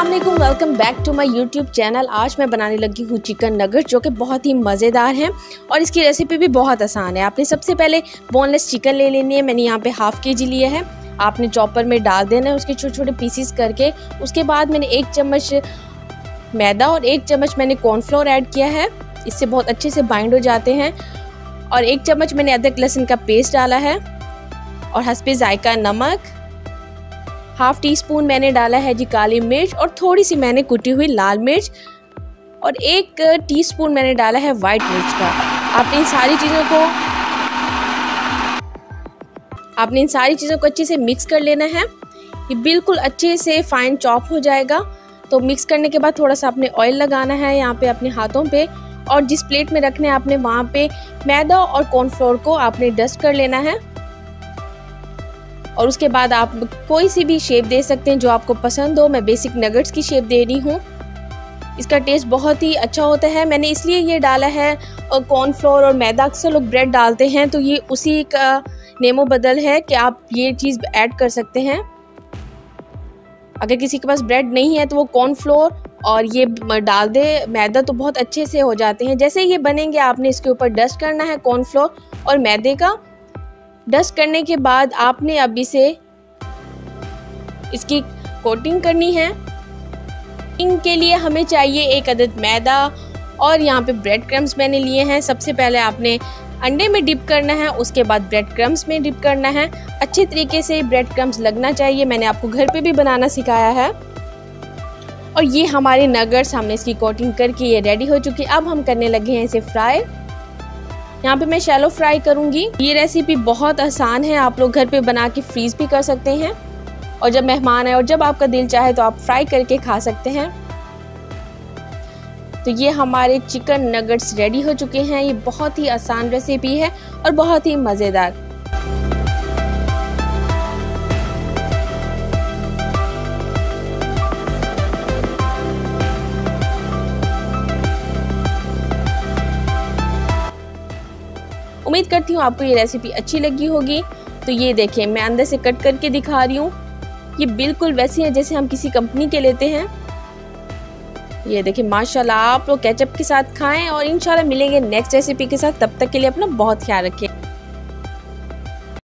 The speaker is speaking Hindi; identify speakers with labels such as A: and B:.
A: Welcome back to my YouTube channel आज मैं बनाने लगी हूँ चिकन नगेट जो कि बहुत ही मज़ेदार हैं और इसकी रेसिपी भी बहुत आसान है। आपने सबसे पहले बोनलेस चिकन ले लेनी है। मैंने यहाँ पे हाफ़ के जी लिया है। आपने चॉपर में डाल देना है उसके छोटे छोटे पीसीस करके। उसके बाद मैंने एक चम्मच मैदा और एक चम्मच मैंने कॉर्नफ्लोर ऐड किया है। इससे बहुत अच्छे से बाइंड हो जाते हैं। और एक चम्मच मैंने अदरक लहसुन का पेस्ट डाला है। और हंसपे जायका नमक। हाफ़ टी स्पून मैंने डाला है जी काली मिर्च और थोड़ी सी मैंने कुटी हुई लाल मिर्च और एक टीस्पून मैंने डाला है वाइट मिर्च का। आपने इन सारी चीज़ों को आपने इन सारी चीज़ों को अच्छे से मिक्स कर लेना है। ये बिल्कुल अच्छे से फाइन चॉप हो जाएगा। तो मिक्स करने के बाद थोड़ा सा आपने ऑयल लगाना है यहाँ पे अपने हाथों पे और जिस प्लेट में रखने आपने वहाँ पे मैदा और कॉर्नफ्लोर को आपने डस्ट कर लेना है। और उसके बाद आप कोई सी भी शेप दे सकते हैं जो आपको पसंद हो। मैं बेसिक नगट्स की शेप दे रही हूँ। इसका टेस्ट बहुत ही अच्छा होता है। मैंने इसलिए ये डाला है कॉर्नफ्लोर और मैदा। अक्सर लोग ब्रेड डालते हैं तो ये उसी का नेमो बदल है कि आप ये चीज़ ऐड कर सकते हैं। अगर किसी के पास ब्रेड नहीं है तो वो कॉर्नफ्लोर और ये डाल दे। मैदा तो बहुत अच्छे से हो जाते हैं। जैसे ये बनेंगे, आपने इसके ऊपर डस्ट करना है कॉर्नफ्लोर और मैदे का। डस्ट करने के बाद आपने अब इसे इसकी कोटिंग करनी है। के लिए हमें चाहिए एक अदद मैदा और यहाँ पे ब्रेड क्रम्स मैंने लिए हैं। सबसे पहले आपने अंडे में डिप करना है, उसके बाद ब्रेड क्रम्स में डिप करना है। अच्छे तरीके से ब्रेड क्रम्स लगना चाहिए, मैंने आपको घर पे भी बनाना सिखाया है। और ये हमारे नगर्स, हमने इसकी कोटिंग करके ये रेडी हो चुकी। अब हम करने लगे हैं इसे फ्राई। यहाँ पे मैं शैलो फ्राई करूँगी। ये रेसिपी बहुत आसान है, आप लोग घर पे बना के फ्रीज भी कर सकते हैं। और जब मेहमान आए और जब आपका दिल चाहे तो आप फ्राई करके खा सकते हैं। तो ये हमारे चिकन नगट्स रेडी हो चुके हैं। ये बहुत ही आसान रेसिपी है और बहुत ही मज़ेदार। उम्मीद करती हूँ आपको ये रेसिपी अच्छी लगी होगी। तो ये देखें मैं अंदर से कट करके दिखा रही हूँ। ये बिल्कुल वैसे है जैसे हम किसी कंपनी के लेते हैं। ये देखें माशाल्लाह, आप लोग केचप के साथ खाएँ और इंशाल्लाह मिलेंगे नेक्स्ट रेसिपी के साथ। तब तक के लिए अपना बहुत ख्याल रखें